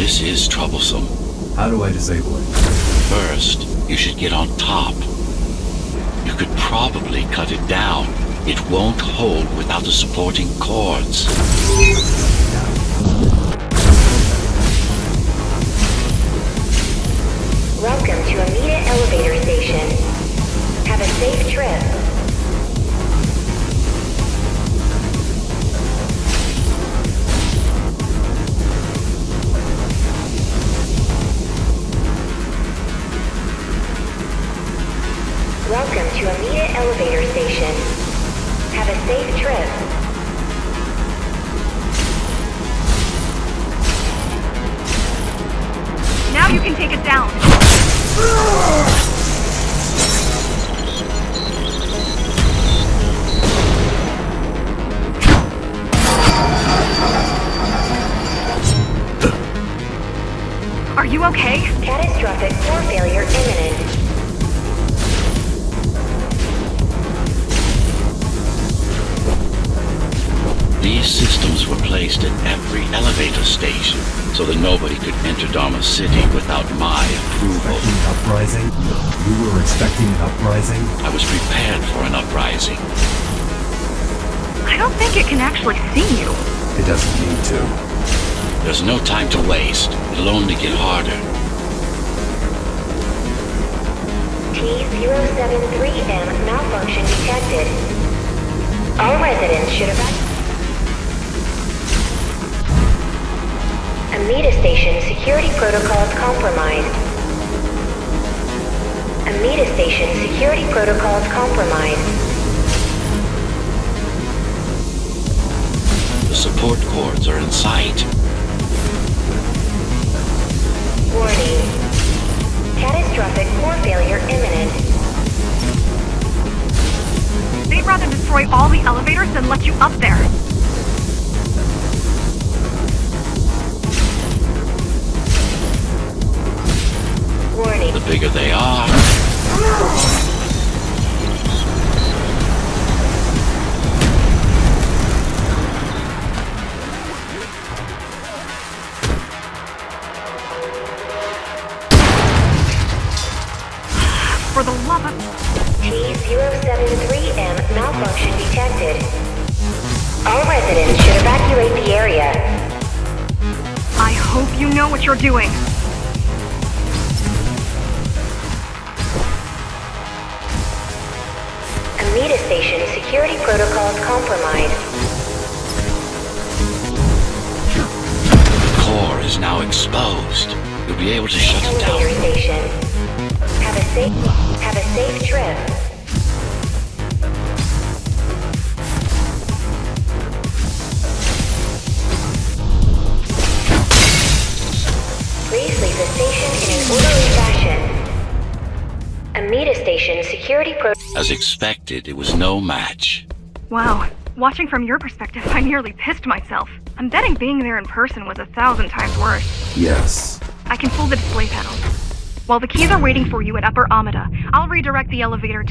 This is troublesome. How do I disable it? First, you should get on top. You could probably cut it down. It won't hold without the supporting cords. Elevator Station. Have a safe trip. Now you can take it down. Are you okay? Catastrophic core failure imminent. These systems were placed at every elevator station so that nobody could enter Dharma City without my approval. Expecting an uprising? You were expecting an uprising? I was prepared for an uprising. I don't think it can actually see you. It doesn't need to. There's no time to waste. It'll only get harder. T073M malfunction detected. All residents should evacuate. Amita Station security protocols compromised. Amita Station security protocols compromised. The support cords are in sight. Warning. Catastrophic core failure imminent. They'd rather destroy all the elevators than let you up there. Bigger they are, For the love of... T073M malfunction detected. All residents should evacuate the area. I hope you know what you're doing. Security protocols compromised. the core is now exposed. You'll be able to shut it down. station. Have a safe have a safe trip. Amita Station security pro As expected, it was no match. Wow. Watching from your perspective, I nearly pissed myself. I'm betting being there in person was a thousand times worse. Yes. I can pull the display panel. While the keys are waiting for you at Upper Amida, I'll redirect the elevator to